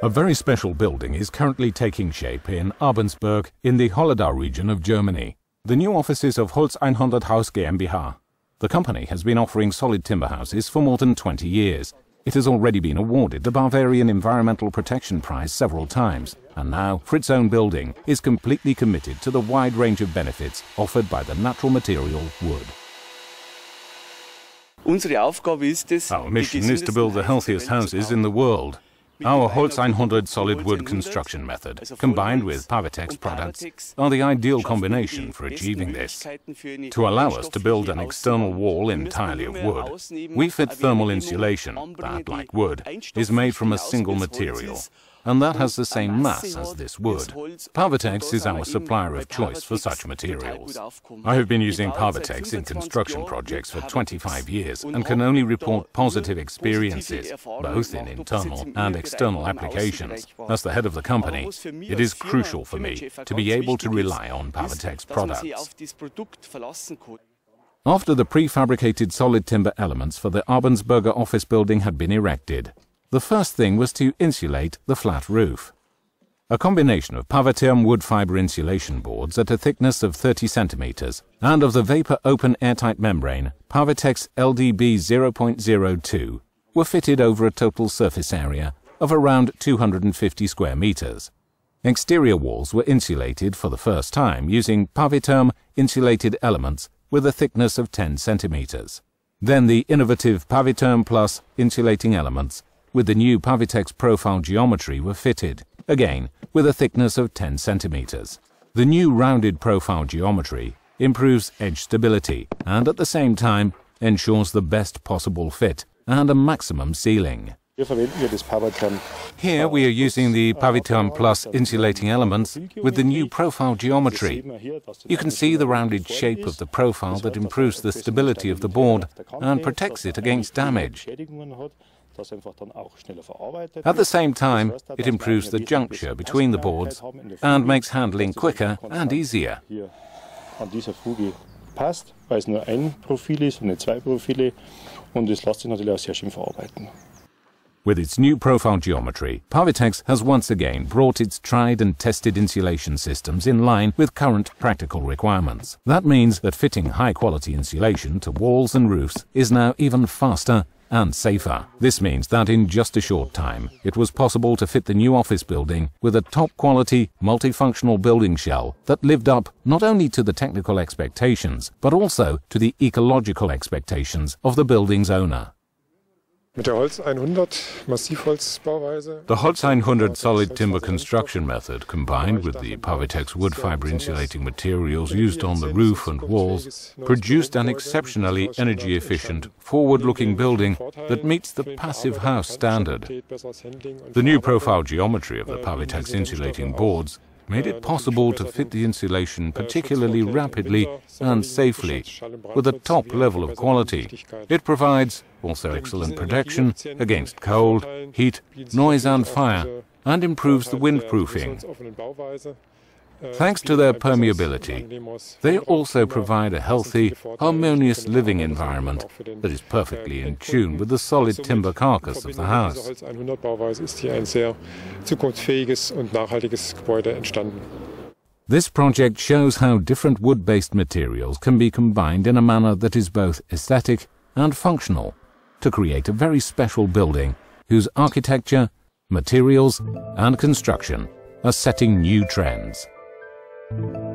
A very special building is currently taking shape in Abensberg in the Holledau region of Germany. The new offices of Holz 100 Haus GmbH. The company has been offering solid timber houses for more than 20 years. It has already been awarded the Bavarian Environmental Protection Prize several times, and now Fritz's own building is completely committed to the wide range of benefits offered by the natural material wood. Our mission is to build the healthiest houses in the world. Our Holz 100 solid wood construction method, combined with Pavatex products, are the ideal combination for achieving this. To allow us to build an external wall entirely of wood, we fit thermal insulation that, like wood, is made from a single material, and that has the same mass as this wood. Pavatex is our supplier of choice for such materials. I have been using Pavatex in construction projects for 25 years and can only report positive experiences, both in internal and external applications. As the head of the company, it is crucial for me to be able to rely on Pavatex products. After the prefabricated solid timber elements for the Abensberger office building had been erected, the first thing was to insulate the flat roof. A combination of Pavatherm wood fiber insulation boards at a thickness of 30 centimeters and of the vapor open airtight membrane Pavatex LDB 0.02 were fitted over a total surface area of around 250 square meters. Exterior walls were insulated for the first time using Pavatherm insulated elements with a thickness of 10 centimeters. Then the innovative Pavatherm Plus insulating elements with the new Pavatex profile geometry were fitted, again with a thickness of 10 centimeters. The new rounded profile geometry improves edge stability and at the same time ensures the best possible fit and a maximum sealing. Here we are using the Pavatherm Plus insulating elements with the new profile geometry. You can see the rounded shape of the profile that improves the stability of the board and protects it against damage. At the same time, it improves the juncture between the boards and makes handling quicker and easier. passt, weil es nur ein Profil ist und nicht zwei Profile und es lässt sich natürlich auch sehr schön verarbeiten. With its new profile geometry, Pavatex has once again brought its tried and tested insulation systems in line with current practical requirements. That means that fitting high-quality insulation to walls and roofs is now even faster and safer. This means that in just a short time, it was possible to fit the new office building with a top-quality, multifunctional building shell that lived up not only to the technical expectations, but also to the ecological expectations of the building's owner. The Holz 100 solid timber construction method, combined with the Pavatex wood fiber insulating materials used on the roof and walls, produced an exceptionally energy efficient, forward looking building that meets the passive house standard. The new profile geometry of the Pavatex insulating boards made it possible to fit the insulation particularly rapidly and safely with a top level of quality. It provides also excellent protection against cold, heat, noise and fire and improves the windproofing. Thanks to their permeability, they also provide a healthy, harmonious living environment that is perfectly in tune with the solid timber carcass of the house. This project shows how different wood-based materials can be combined in a manner that is both aesthetic and functional to create a very special building whose architecture, materials and construction are setting new trends thank you.